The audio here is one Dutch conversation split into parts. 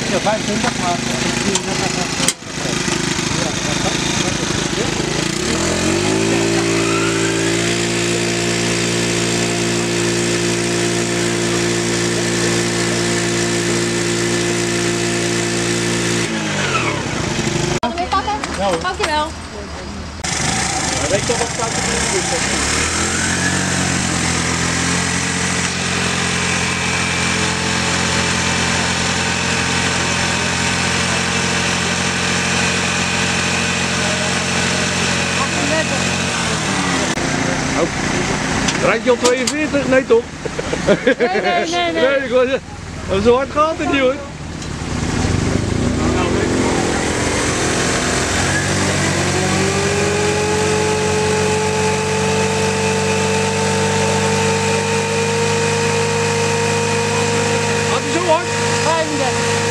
keer 25, maar misschien net even... Mag ik mee pakken? Ja hoor. Dankjewel. Weet je toch wat is? Rijd je op 42? Nee toch? Nee, nee, nee, nee. Nee, ik was, dat is hard gaat het niet hoor. Gaat hij zo hard? 35.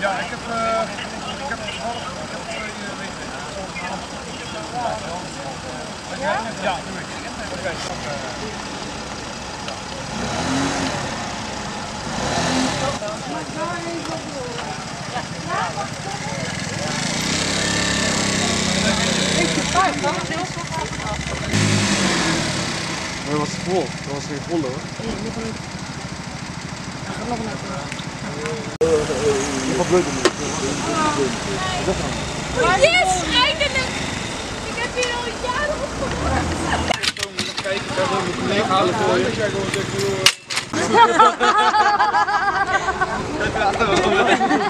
Ja, ik heb, uh, ik heb toevallig, ik heb twee uh, weken. Ja, doe ik. Oké, stop. Dat was vol, dat was geen volle hoor. Yes, halen voor je.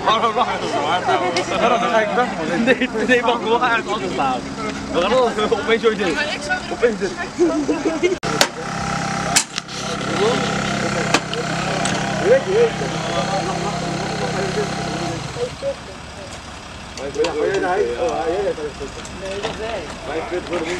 Waarom lach je zo hard? Waarom ik? Nee, nee, mag wel aan het anders slaan. We gaan alles opeens een dit. Opeens dit. Wij willen naar huis. Nee, dat wij. Wij kunnen